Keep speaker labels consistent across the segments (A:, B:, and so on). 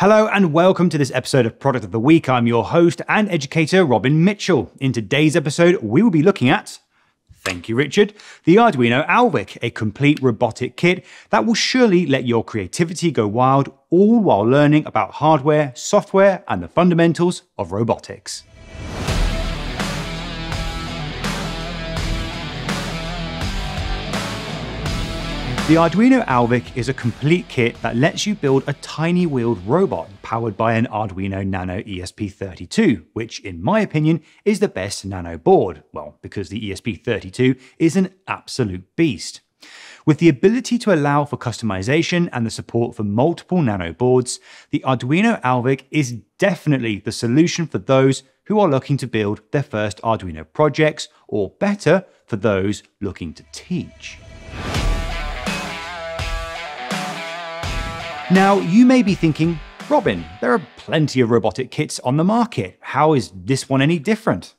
A: Hello and welcome to this episode of Product of the Week. I'm your host and educator, Robin Mitchell. In today's episode, we will be looking at, thank you, Richard, the Arduino Alvik, a complete robotic kit that will surely let your creativity go wild, all while learning about hardware, software, and the fundamentals of robotics. The Arduino Alvik is a complete kit that lets you build a tiny wheeled robot powered by an Arduino Nano ESP32, which, in my opinion, is the best Nano board. Well, because the ESP32 is an absolute beast. With the ability to allow for customization and the support for multiple Nano boards, the Arduino Alvik is definitely the solution for those who are looking to build their first Arduino projects, or better, for those looking to teach. Now, you may be thinking, Robin, there are plenty of robotic kits on the market. How is this one any different?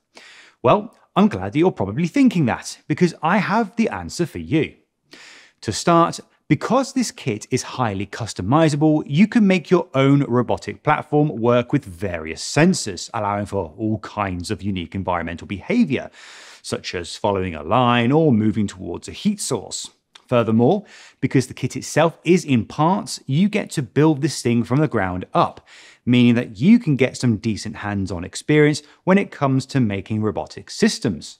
A: Well, I'm glad that you're probably thinking that, because I have the answer for you. To start, because this kit is highly customizable, you can make your own robotic platform work with various sensors, allowing for all kinds of unique environmental behavior, such as following a line or moving towards a heat source. Furthermore, because the kit itself is in parts, you get to build this thing from the ground up, meaning that you can get some decent hands on experience when it comes to making robotic systems.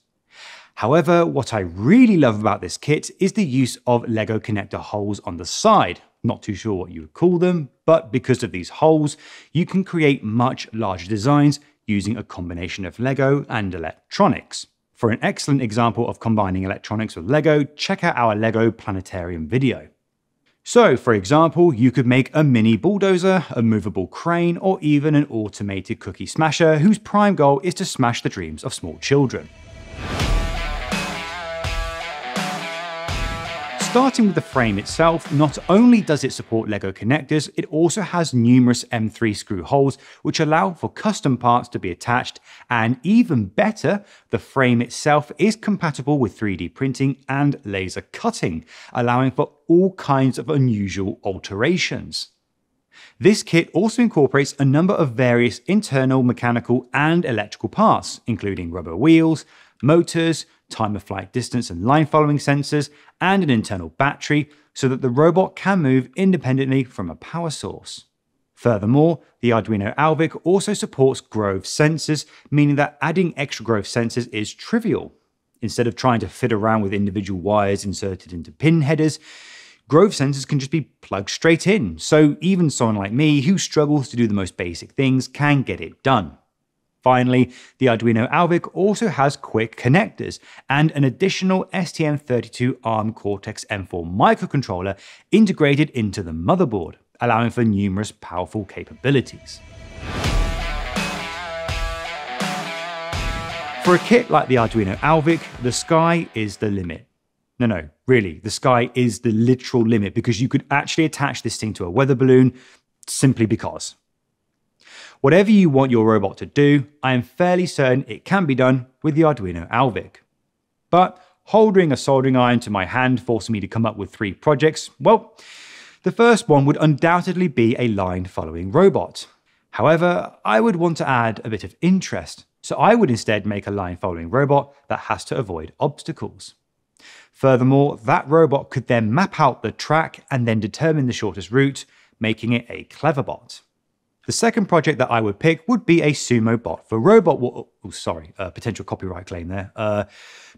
A: However, what I really love about this kit is the use of LEGO connector holes on the side. Not too sure what you would call them, but because of these holes, you can create much larger designs using a combination of LEGO and electronics. For an excellent example of combining electronics with LEGO, check out our LEGO Planetarium video. So, for example, you could make a mini bulldozer, a movable crane, or even an automated cookie smasher whose prime goal is to smash the dreams of small children. Starting with the frame itself, not only does it support LEGO connectors, it also has numerous M3 screw holes which allow for custom parts to be attached, and even better, the frame itself is compatible with 3D printing and laser cutting, allowing for all kinds of unusual alterations. This kit also incorporates a number of various internal mechanical and electrical parts, including rubber wheels, motors, time of flight distance and line following sensors, and an internal battery so that the robot can move independently from a power source. Furthermore, the Arduino Alvik also supports Grove sensors, meaning that adding extra Grove sensors is trivial. Instead of trying to fit around with individual wires inserted into pin headers, Grove sensors can just be plugged straight in, so even someone like me who struggles to do the most basic things can get it done. Finally, the Arduino Alvik also has quick connectors and an additional STM32 ARM Cortex M4 microcontroller integrated into the motherboard, allowing for numerous powerful capabilities. For a kit like the Arduino Alvik, the sky is the limit. No, no, really, the sky is the literal limit because you could actually attach this thing to a weather balloon simply because. Whatever you want your robot to do, I am fairly certain it can be done with the Arduino Alvik. But holding a soldering iron to my hand forcing me to come up with three projects, well, the first one would undoubtedly be a line following robot. However, I would want to add a bit of interest, so I would instead make a line following robot that has to avoid obstacles. Furthermore, that robot could then map out the track and then determine the shortest route, making it a cleverbot. The second project that I would pick would be a sumo bot for robot. War- oh, sorry, uh, potential copyright claim there. Uh,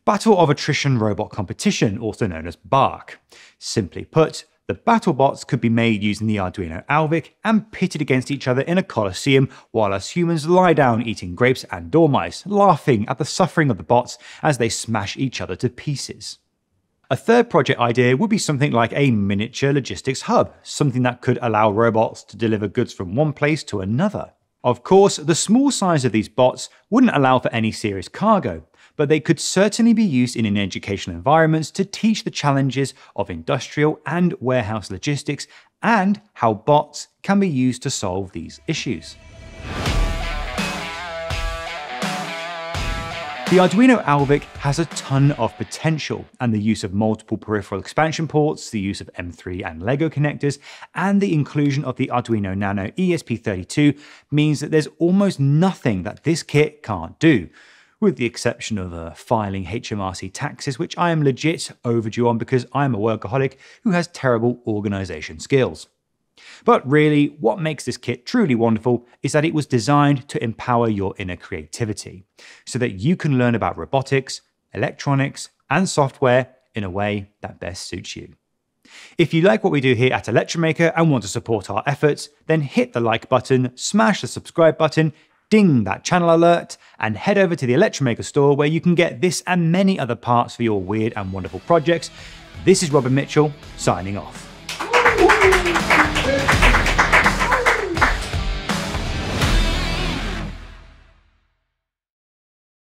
A: Battle of Attrition Robot Competition, also known as BARC. Simply put, the battle bots could be made using the Arduino Alvik and pitted against each other in a coliseum while us humans lie down eating grapes and dormice, laughing at the suffering of the bots as they smash each other to pieces. A third project idea would be something like a miniature logistics hub, something that could allow robots to deliver goods from one place to another. Of course, the small size of these bots wouldn't allow for any serious cargo, but they could certainly be used in educational environments to teach the challenges of industrial and warehouse logistics and how bots can be used to solve these issues. The Arduino Alvik has a ton of potential, and the use of multiple peripheral expansion ports, the use of M3 and LEGO connectors, and the inclusion of the Arduino Nano ESP32 means that there's almost nothing that this kit can't do with the exception of uh, filing HMRC taxes, which I am legit overdue on because I am a workaholic who has terrible organization skills. But really, what makes this kit truly wonderful is that it was designed to empower your inner creativity so that you can learn about robotics, electronics, and software in a way that best suits you. If you like what we do here at Electromaker and want to support our efforts, then hit the like button, smash the subscribe button, ding that channel alert, and head over to the Electromaker store where you can get this and many other parts for your weird and wonderful projects. This is Robin Mitchell, signing off.